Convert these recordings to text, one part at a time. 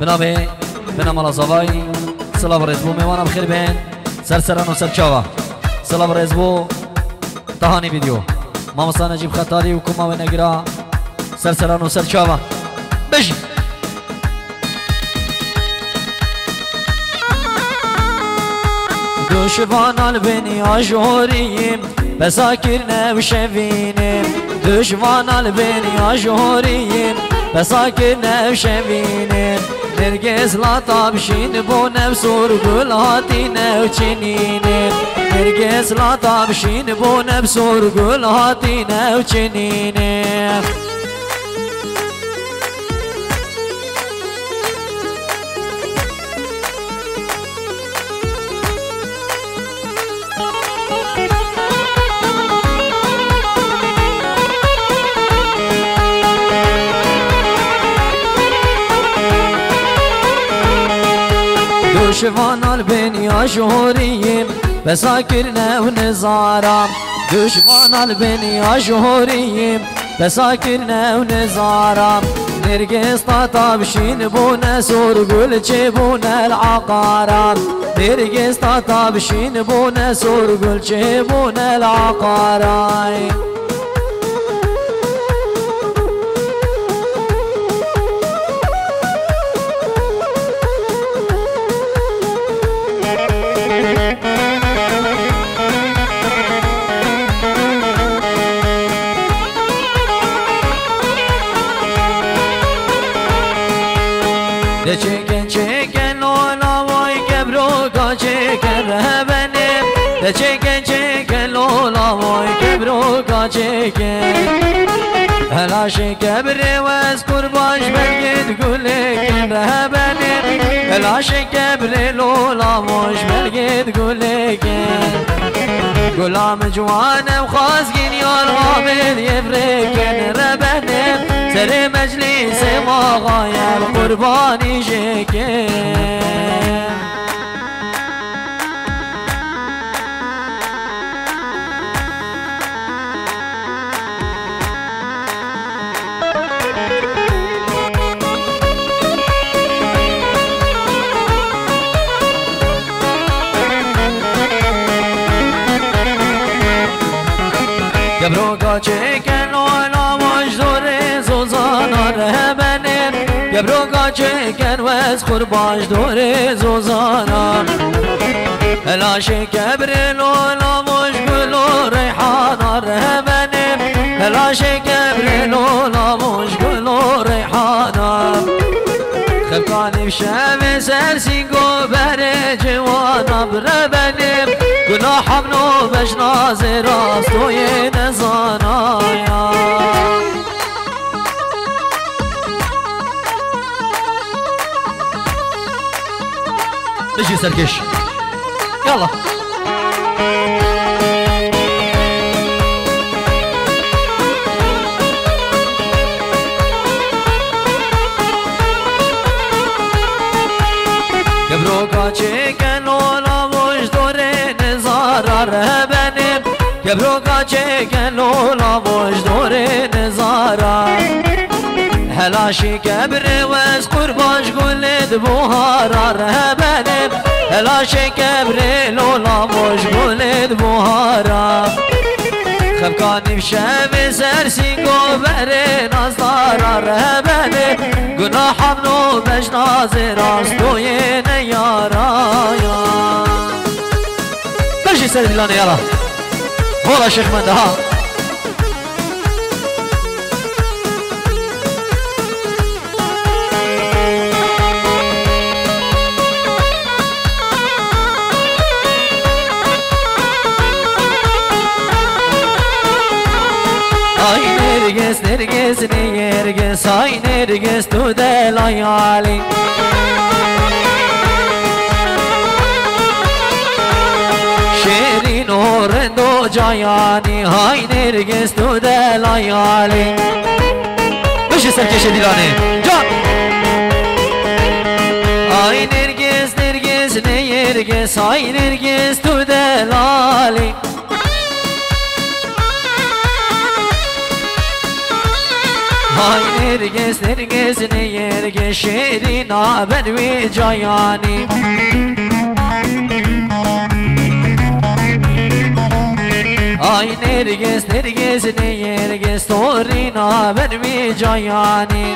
بنابه بنام الله زوای. سلام رزبو میوانم خیر بین. سر سران و سر سلام رزبو تهانی ویدیو. مامسا نجیب خطاری و کما و نگرا سر سران و سر چاوا. بجی دشوان البنی آجوریم بساکر نوشوینیم. دشوان البنی آجوریم بساکر نوشوینیم. نرگز لا تابشین بو نفسور گل هاتی نوچنینیم نرگز لا تابشین بو نفسور گل هاتی Düşman albin ya şuriyin Besakir nev nizara Düşman albin ya şuriyin Besakir nev nizara Nergis tatabşin bu ne sur gülçe bu ne akara Nergis tatabşin bu ne sur gülçe bu ne akara راجيكي هلا شيك بري واذكر باش بلقي تقول لك ذهبني هلا شيك بري لولا مش بلقي تقول لك غلام جوان وخازقين يا الغامل يفرق ربني سري مجلس ما غاية القربان يجيكي گبرو گاچه کن اولا مجدور زوزانا رهبنم گبرو گاچه کن و از قرباش دور زوزانا هلاش کبر لولا مشگل و ریحانا رهبنم هلاش کبر لولا مشگل و برج و نبر بنیم گناهم نو بشناز راستوی نزانایا نجي سركش يلا زاره benim Gebroka çeken ola boş dorin zara Helaşi kebre vez kurbaş gulid buharar benim Helaşi kebre lola boş gulid buharar خمکانیم شب سرسی گوبر ناز دارار بده گناه حمنو بجناز راست دوی نیارایان سر دیلانه یالا هولا شیخ منده ها Ay nergis nergis ne yergis Ay nergis tu orendo cayani Ay nergis tu del ayali Beşi serkeşe dilane Can Ay nergis nergis ne yergis Ay nergis tu del ayali های نرگس نرگس نرگس شیرینا بروی جایانی Ay nergis nergis nergis torina vermi cayani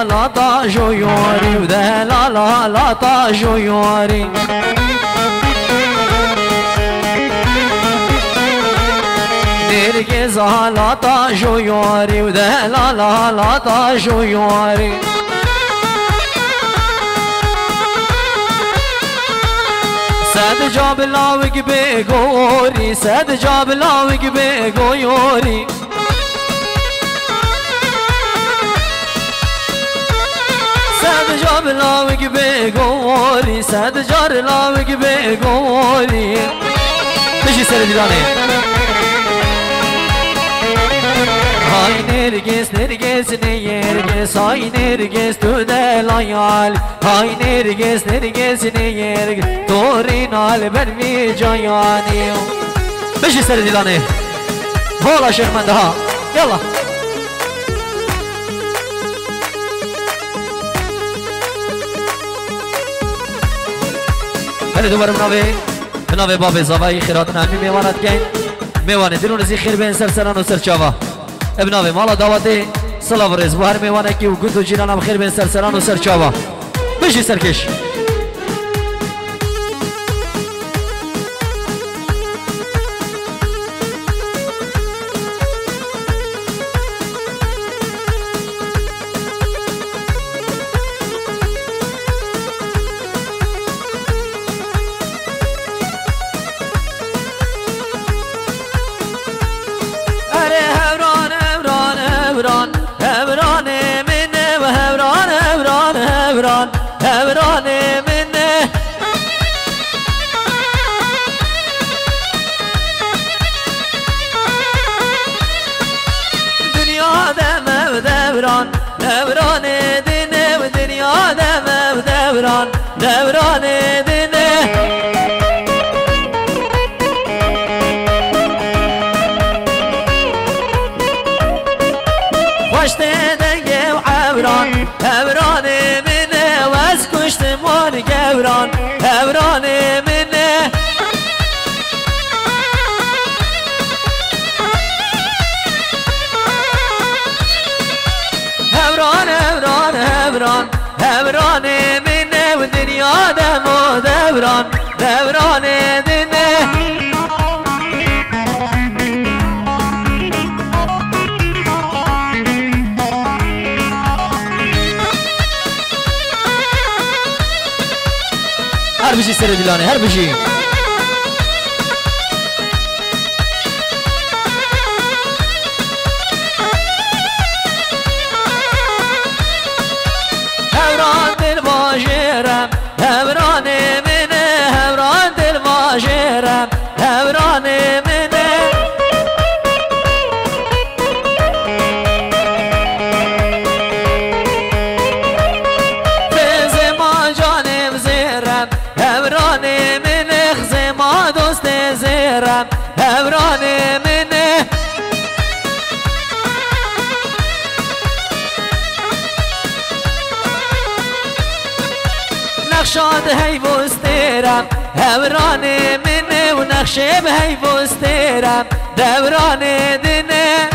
la la ta joyori ude la la la ta joyori Dergez la ta joyori ude la la la ta joyori Sed jab lavik be gori sed jab lavik be goyori. صد جار لاوگ بگوری صد جار لاوگ بگوری بشی سر دیرانه Hay nergis nergis nergis Hay nergis tu delayal Hay nergis nergis nergis Torin al bermi cayani Beşi seri dilani Hola Şeyh Mendeha Yallah هل دوباره مناوی مناوی باب زوای خیرات نمی میواند کن میوانه درون زی خیر بین سر سران و سر چاوا. ابناوی مالا دعوتی سلاو رز بو هر میوانه کی و گند و جیرانم خیر بین سر سران و سر چاوا. بشی سرکش. دوران دوران هر بشی سر دیلانه هر بشی هوران دل هوران جيرم هوراني مني في ما جانم زيرم هوراني مني خزي ما دوست زيرم هوراني مني نقشاد هی بستیرم هوران منه و نقشه به هی بستیرم دوران دنه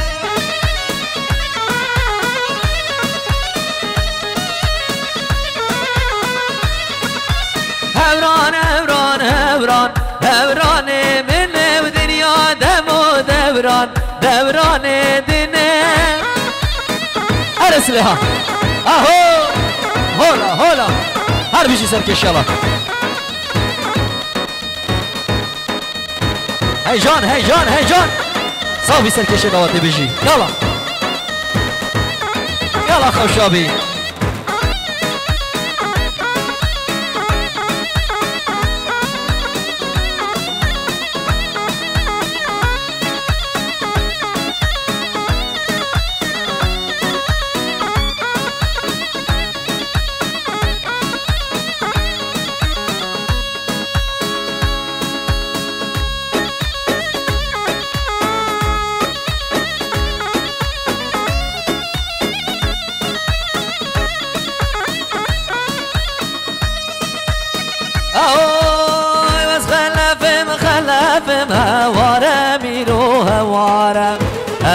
هوران هوران هوران. هوران منه و دنیا دم و دوران. دوران دنه ارسلها اهو هولا هولا. هر بیشی سرکش یالا هيجان هاي هيجان صافي سلكش دواتي بيجي. يلا. يلا خوشابي.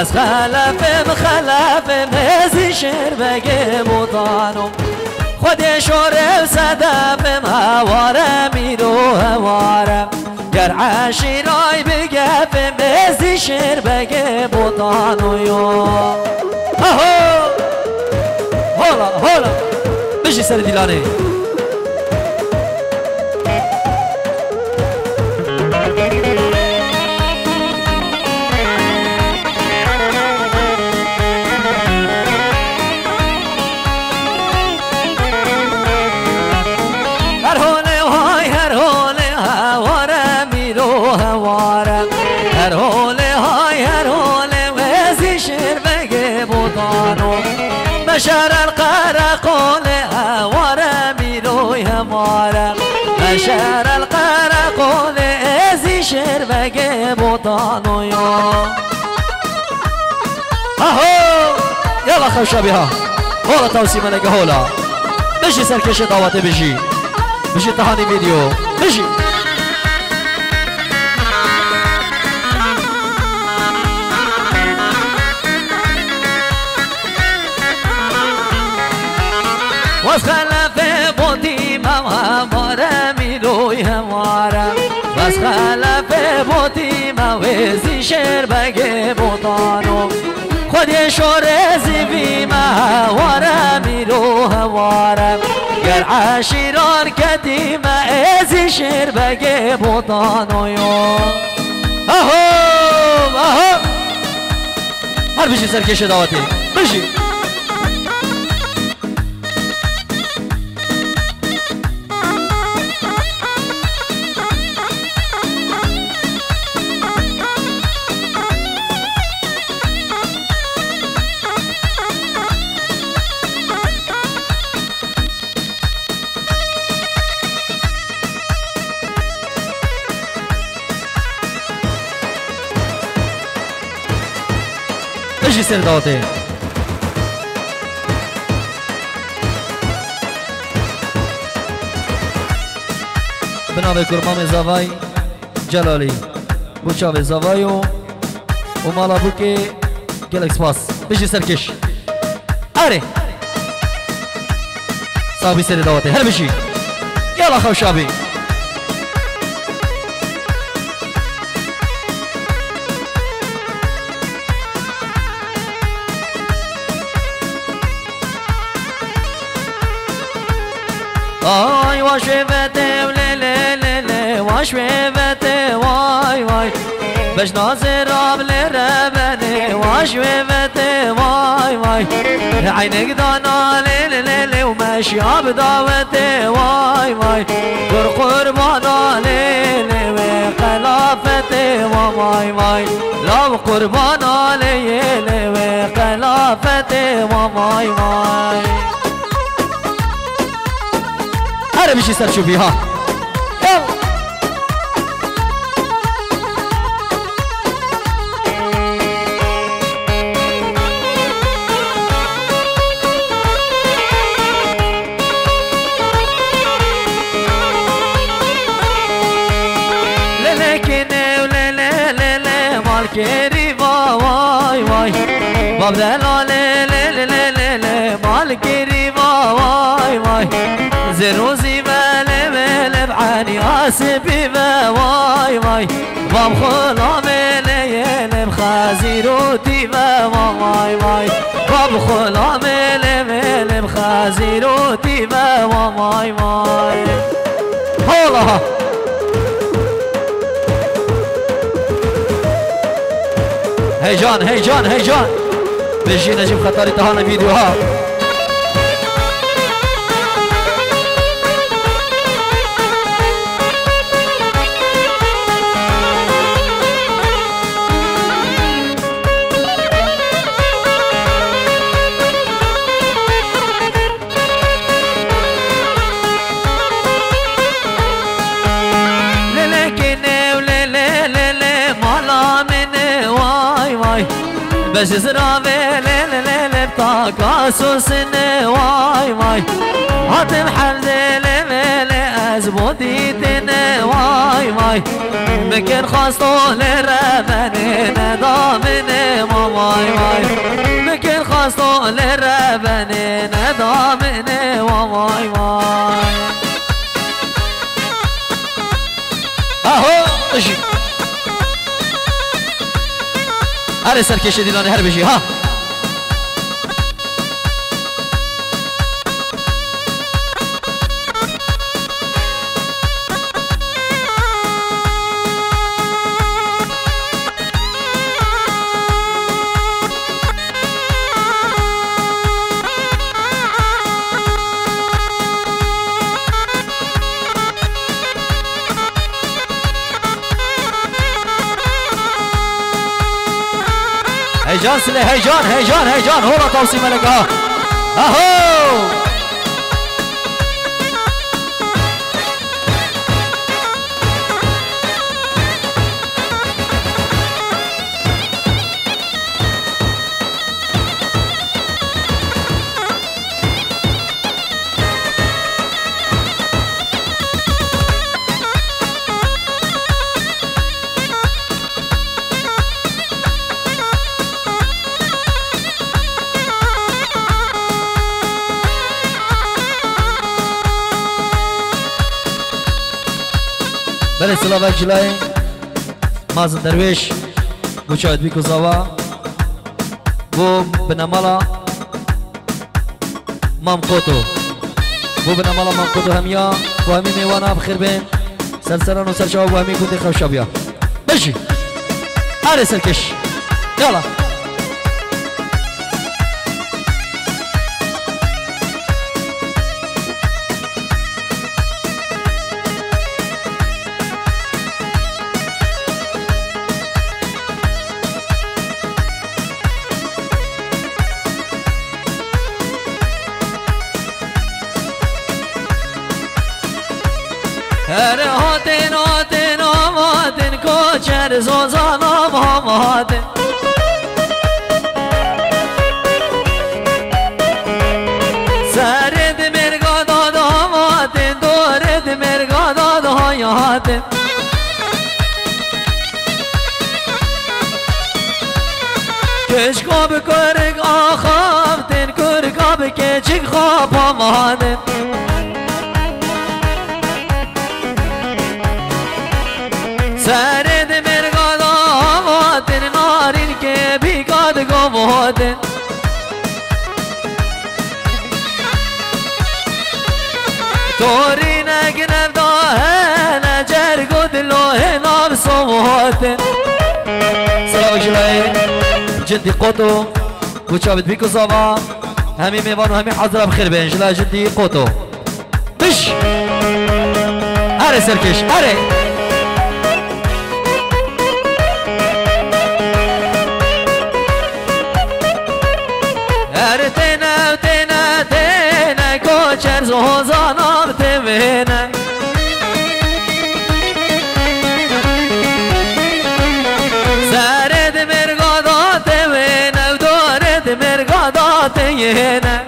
از خلفم خلفم هزی شر بگه بودانم خود شور صدفم هوارم میرو هوارم گر عشیرای بگفم هزی شر بگه بودانو یو اهو هولا هولا. بشی سر دیلانه. يلا خوشا بها هولا توسيم لك هولا بشي سركش دعوتي بشي بشي تهاني فيديو بشي واس خلف بودی همواره می‌روی همواره. واس خلف بودی موزی شر بگه بودانو خودی شور زیبی مهواره میرو هواره. گر عشیران کدی ازی شر بگه بودانو اهو اهو هر بشی سرکش دعوتی. بشی. ايش يصير دوتي بناوي كرمام زافاي جلالي بوشاوي زافايو ومالا بوكي جالكس باس بيجي سركش اري صابي سيري دوتي هل بيجي يلا خو واش بفتي وليلي واش بفتي واي واي. باش نازل راب رباني واش بفتي واي واي. عينك دانا ليلي وماشي بدعوتي واي واي. دور قربانا ليلي وخلافتي واي واي. لو قربانا ليلي وخلافتي واي واي. العالم يجي يسرشوا فيها يلا كيري واي واي بابدا لا لا لا لا لا مال كيري واي واي زروزي بعاني اسبي واي واي باب خلا مال بخازي روتي واي واي باب خلا مال مال بخازي روتي واي واي هلا هيجان هيجان هيجان بيجي نجيب خطاري تهانا فيديوها مش زرابي ليل ليل بطاق ماي واي واي حاتم حلدي ليل أزبودي تن واي واي مكن خاصو للربنين واي مكن خاصو واي her eser keşfedilen her bir şey. Ha! سلي هيجان هيجان هيجان هو توصي ملك ها اهو علي سلاوك جلاي مازن درويش مشاهد بيكو زوا بو بنمالا مام قوتو بو بنمالا مام قوتو هميا بو همي ميوانا بخير بين سلسلان و سرشاو بو همي كنت خوشا بيا بجي علي سركش يلا کوچر زوزان آماتن سرد مرگا داد آماتن دورد مرگا داد حیاتن کشکاب کرگ آخافتن کرگاب کچک خواب آماتن گمادن توری نگنر داه نجر گود لوه نام سواتن سلام جلای جدی قوتو بوچابت بیکو زاوا همین میوان و همین حاضر بخیر بین جلای جدی قوتو بش اره سرکش. اره. زوزانم تمنه سرد مرگادات منه دارد مرگادات ینه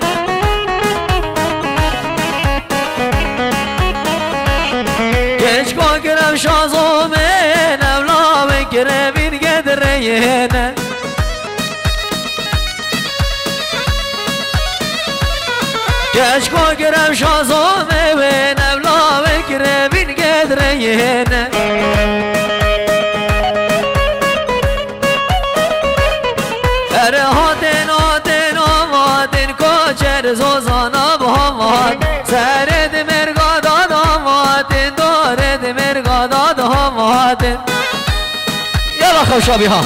گش کو گرم شازو منه لا گربین گدره ینه کشکو گرم شازامه و نولا بکره بین گدره یهنه. اره هاتن هاتن آماتن کوچر زوزان آب آمات سرد مرگاداد آماتن دارد مرگاداد آماتن یلا خوشابی ها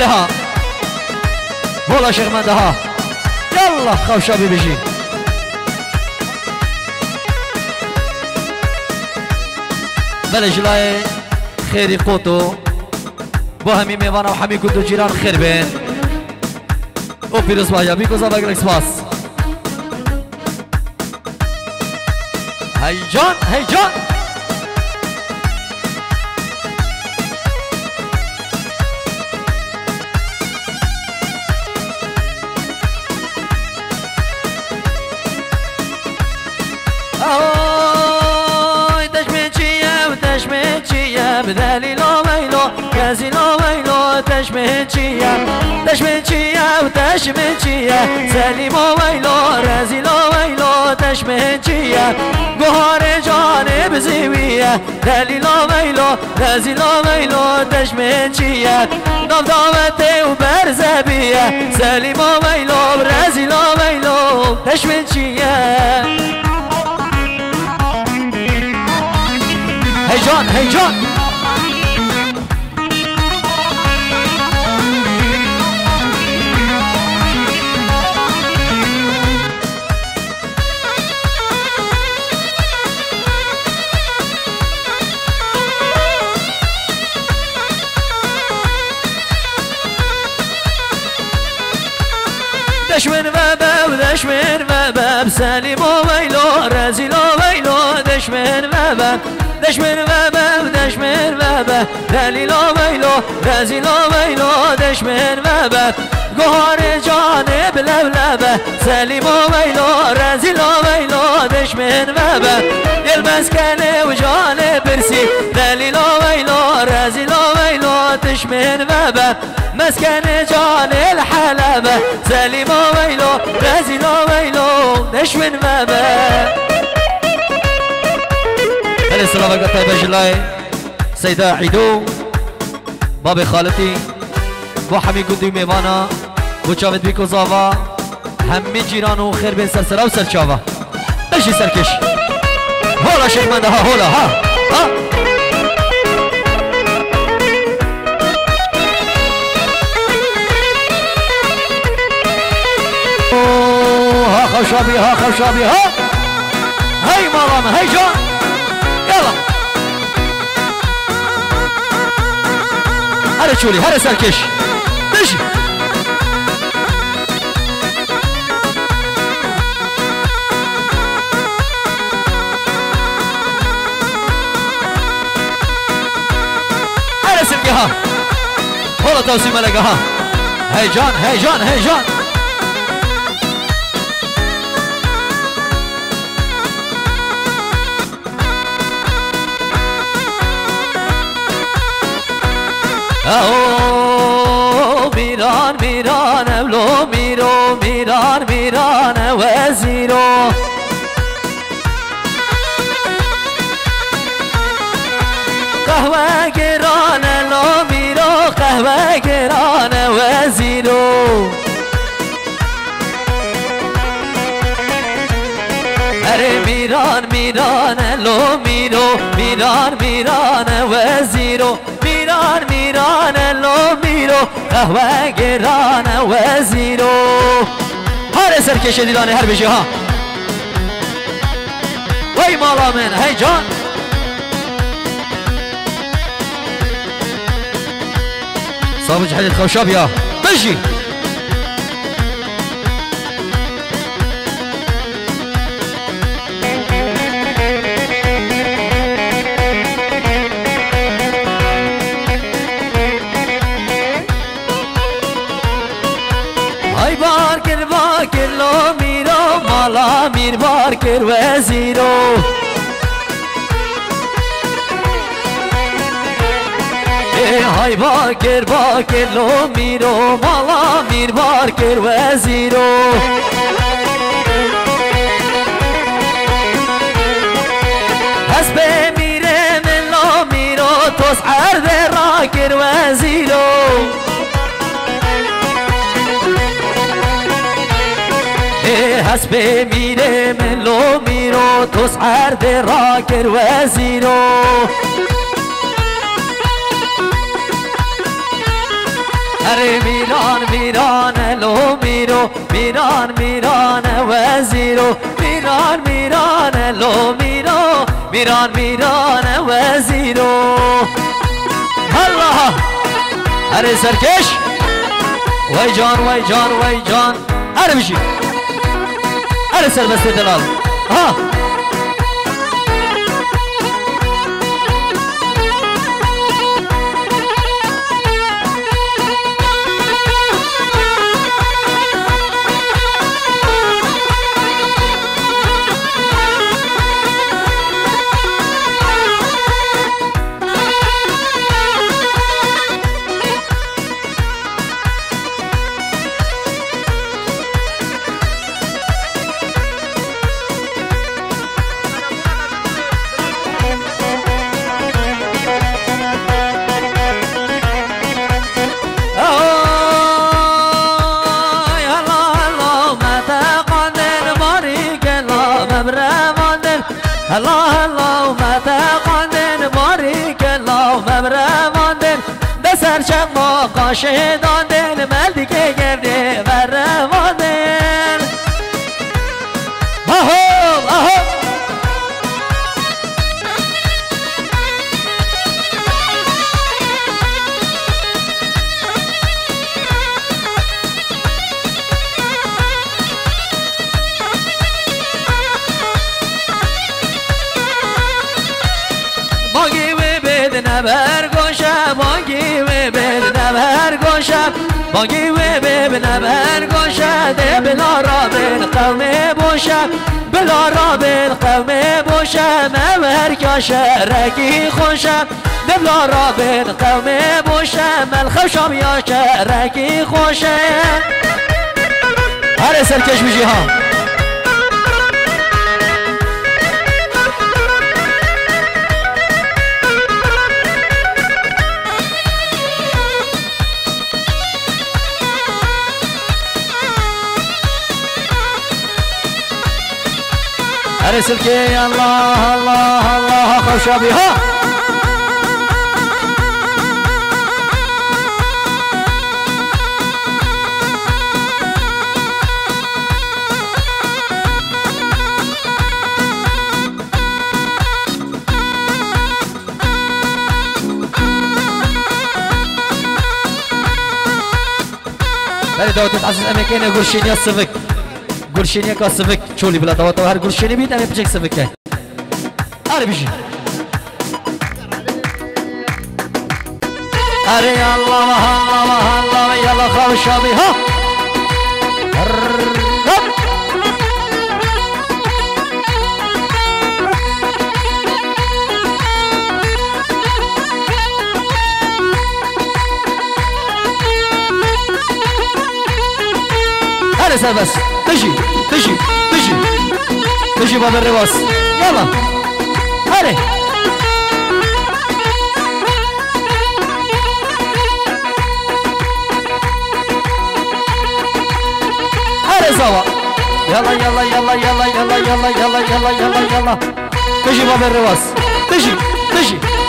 لها والله شيخ مدها يلا خوشبي بيجي بلا جلاي خيري قوتو. وهمي ميوانا وحمي كنتو جيران خير بين وبيروز بايا بيكو زباك لك سباس هيجان جون چیه بدلیل و میلو کزیل و میلو دشمن چیه؟ دشمن چیه؟ و دشمن چیه؟ سلیم و میلو رزیل و میلو دشمن چیه؟ گوهر جانب زیویه دلیل و میلو رزیل و میلو دشمن چیه؟ نام دامت و برزبیه سلیم و میلو رزیل و میلو دشمن چیه؟ هیجان هیجان دشمن و باب سلیم و ویلو رزیل و ویلو دشمن و باب دشمن و باب دشمن و باب دلیل و ویلو رزیل و ویلو دشمن و باب گوهر جانب بلا بلا با سليم ويلو رازل ويلو دش من بابا يلبس كان وجاني برسي دليل ويلو رازل ويلو دش من بابا مسكن جاني الحلبة سليم ويلو رازل ويلو دش من بابا هل السلام عليكم طيب جلاي سيدة عيدو بابي خالتي وحمي قدي ميمانا جاوید بيكو زاوا همه جيران و خير بين سرسرا و سرچاوا اجي سركش هولا شيخ منده ها هولا ها. ها. ها خوشابي ها خوشابي ها. هاي ماما هاي جان. يلا هلا شولي هلا سركش مشي هلا سركي ها. والله توسيم لك ها. هيجان هيجان هيجان اهو میران میران اولو میرو میران میران وزیرو. قهوه گران لو میرو قهوه گران وزیرو اره میران میران لو میرو میران میران وزیرو میران میران لو میرو قهوه گران وزیرو هر سرکش دیدان هر بجی ها وی مالا من هی جان. صابج حليل خوشابيا طجي هاي باركر باكر لو ميرو مالا مير باركر وزيرو های باکر باکر لو میرو مالا میر بارکر وزیرو حسب میره من لو میرو توس عرض راکر وزیرو حسب میره من لو میرو تسعر دراکر وزیرو اره میران میران لو میرو میران میران وزیرو میران میران لو میرو میران میران وزیرو الله هر سرکش وای جان وای جان وای جان هر بشی هر سر دلال ها سرچم قاشه دان دل مل دیگه گرده ور و بد نبر گوشم. بانگی و بد نبر گوشم. ده بلا را بل قوم بوشم. بلا را بل قوم بوشم. امر کاشه رکی خوشم. بلا را بل قوم بوشم. الخوشم یا رکی خوشم. هر سرکش میشی ها. هاري سلكي الله الله الله خشبي ها هذا دوت تتعزز امريكاني أقول شين يصفك گرشینی کا سبک چولی بلا دوا تو هر گرشینی بیت امی پچک سبک ہے آره بیشی آره یا اللہ محاللہ محاللہ یا اللہ خواب شامی ہاں Hadi serbest. Taşı, taşı, taşı. Taşı bana revas. Yalla. Hadi. Hadi sabah. Yalla yalla yalla yalla yalla yalla yalla yalla yalla yalla. Taşı bana revas. Taşı, taşı.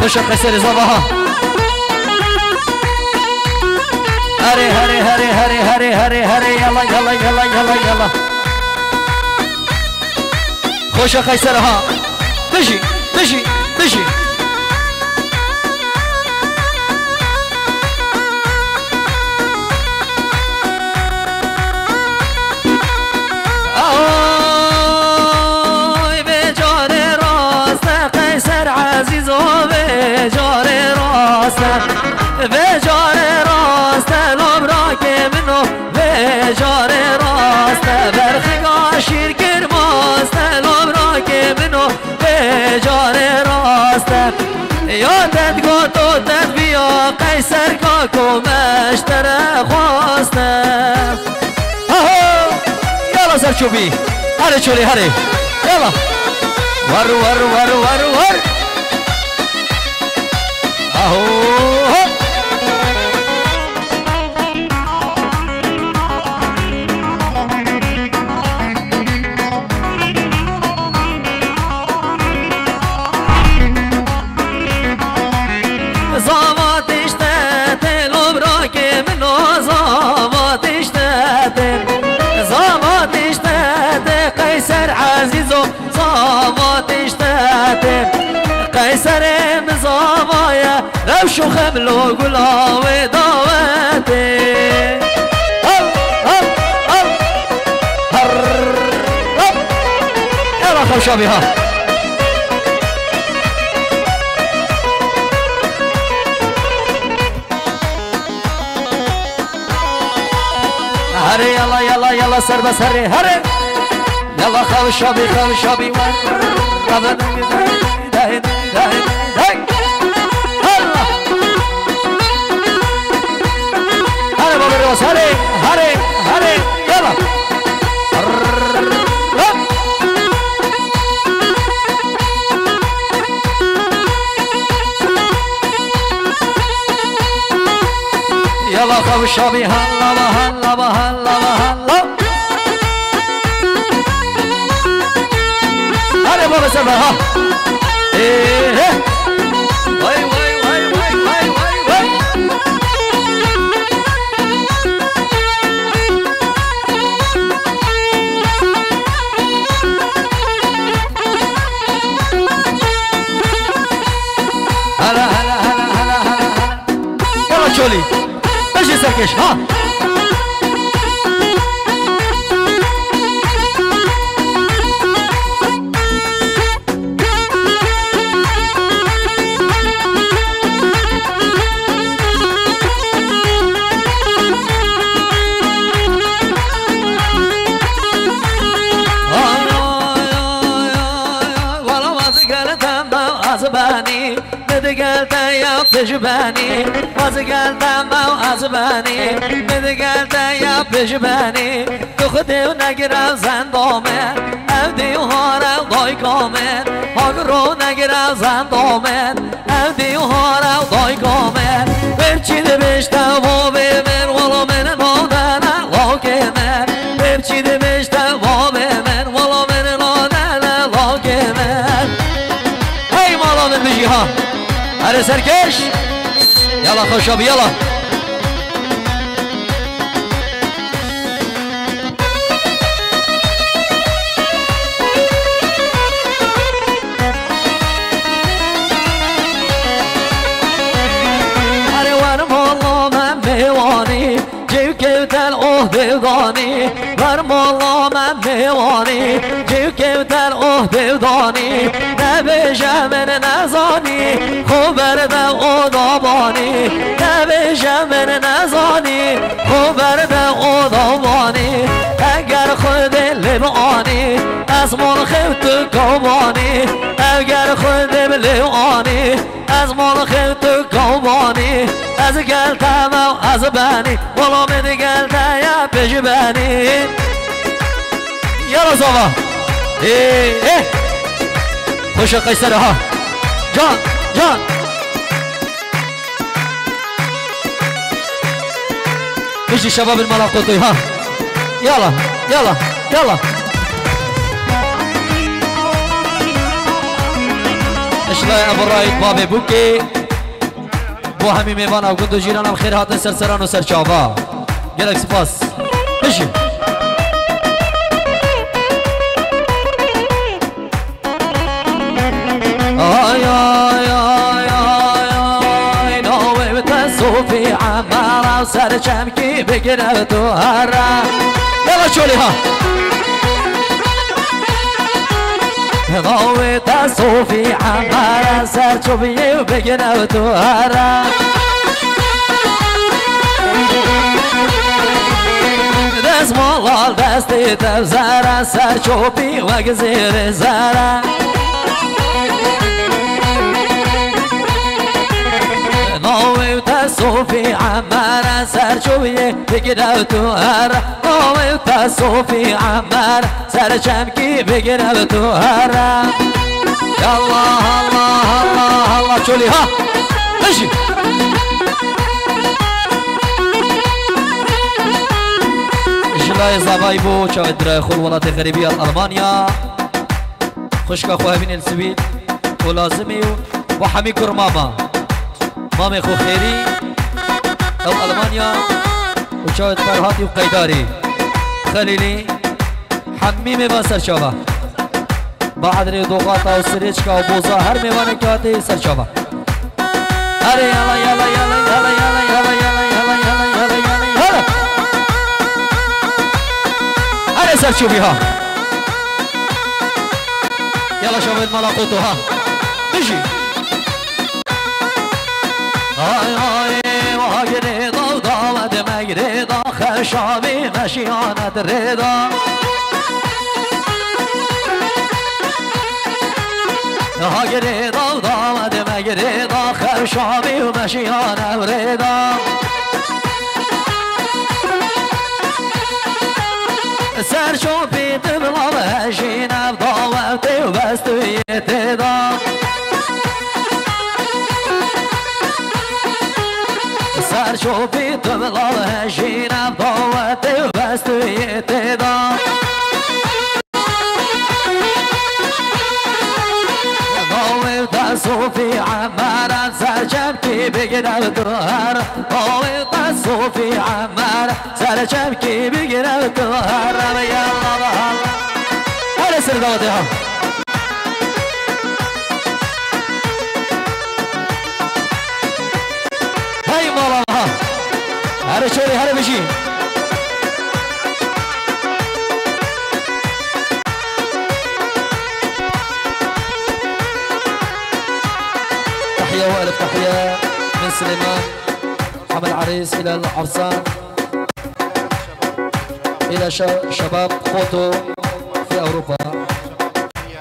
خوش قصه رضا باها هره هره هره هره هره هره هره یلا یلا یلا یلا یلا. خوش قیصر ها بشی بشی بشی. عزیز و به جار راستن به جار راستن امرا که منو به جار راستن. برخگاه شیرگیر ماستن امرا که منو به جار راستن. یادت گوت و تد بیا قیصر کاکو مشتر خواستن. یالا سرچوبی هره چولی هره. یالا. ور ور ور ور ور. अहो قيصر عزيزو صامت اشتاتم قيصر داوتي هل هل هل هر يلا خوشابي ها. هري يلا يلا يلا سر بس هري هري يلا خوشابي خوشابي وين بس هري هري هري يلا يلا خوي الشامي هلا هلا هلا هلا هلا بابا سلمان ها قولي. أجي ساكش ها؟ مدقلت يا بجباني ما زقلت ما عزباني مدقلت يا بجباني تخدي ونقرا زندومن افدي وهارا ضاي كومن هاقرو نقرا زندومن افدي وهارا ضاي كومن برچي دبشتا و بمن والله من نودنا هر سرکش یلا خوشابی یلا هر ور مالا من میوانی دیودانی ور مالا من من نزانی خوب برده او دابانی نبیشم من نزانی خوب برده او دابانی اگر خود لبانی از مال خیوت کابانی اگر خود لبانی از مال خیوت کابانی از گلتم و از بنی والا من گلتم یا پیش بنی یالا إيه إيه. خش ها. قيصر اهو جان جان. مش الشباب الملاقوطي ها. يلا يلا يلا. اشلاء أبو رايد بابي بوكي. بو همي ميوانا وقندو جيران الخير هاتن سرسران وسرشابا. جالك سباس بشي صوفی عمارا سر چمکی بگیره تو هره یلا چولی ها نوی صوفی عمارا سر چوبی بگیره تو هره دست مالال دستی تفزره سر چوبی و گزیر زره صوفي عمار سرجوية بقدوتو هر. قوي تا صوفي عمار سرجمكي بقدوتو هر. الله الله الله الله شولي ها. ماشي جلای زبای بو چاو در خور ولات غریبی المانیا خوشکا خواه بین السوید و لازمی و حمی کرماما. مام خو خیری او المانیا و شاید فرهاتی و قیداری خلیلی حمیم و سرچاوا با حضر دوغاتا و سریچکا و بوزا هر میوانه که آتی سرچاوا هره یلا یلا یلا یلا یلا یلا یلا یلا یلا یلا یلا یالا هره سرچوبی ها یلا شاوید ملاقوتو ها بشی آي آي واجري ضو ضو دمجري ضو خشابي مشيانة الرضا هاجري ضو ضو دمجري ضو خشابي ومشيانة الرضا سر شو بيت بلا بهجين ابضا وقتي وبس تيتي شوفي تضلل هجينا ضوتي وبستي تضل ضوي تصوفي عمارة سرجمكي بقرب تظهر ضوي تصوفي عمارة سرجمكي بقرب تظهر يلا. ظهر هلا سر شوري هلا بشي تحية وألف تحية من سليمان حمل عريس إلى العرسان إلى شباب خوتو في أوروبا.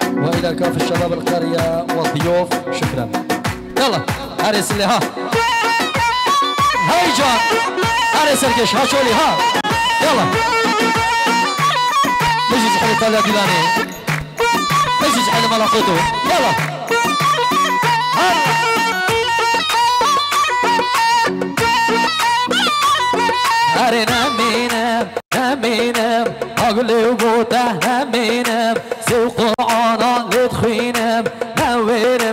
وإلى كافة شباب القرية والضيوف شكرا. يلا عريس اللي ها. هاي هاري سركش ها هاشولي ها يلا مجلس حالي طالي اقلاني مجلس حالي ملاقوتو يلا أري نامينام نامينام اقلي وبوتا نامينام سوق عانا لدخينام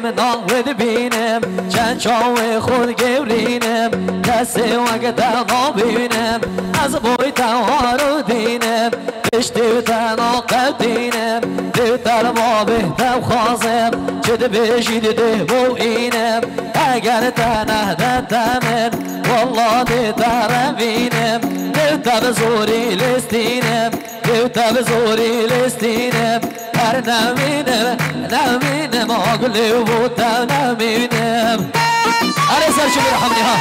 ناود بينم چند شاوي خود گورینم کسی وقت نابینم از بوی توارو دینم پشتی و تناقب دینم دیتر ما بهتم خواستم چه ده بشید ده بو اینم اگر تنه دتمن والله دیتر بینم دیتر زوری لستینم دیتر زوری لستینم. دار نامين نامين ما أقول لي وتنامين أنا سرش برحمني ها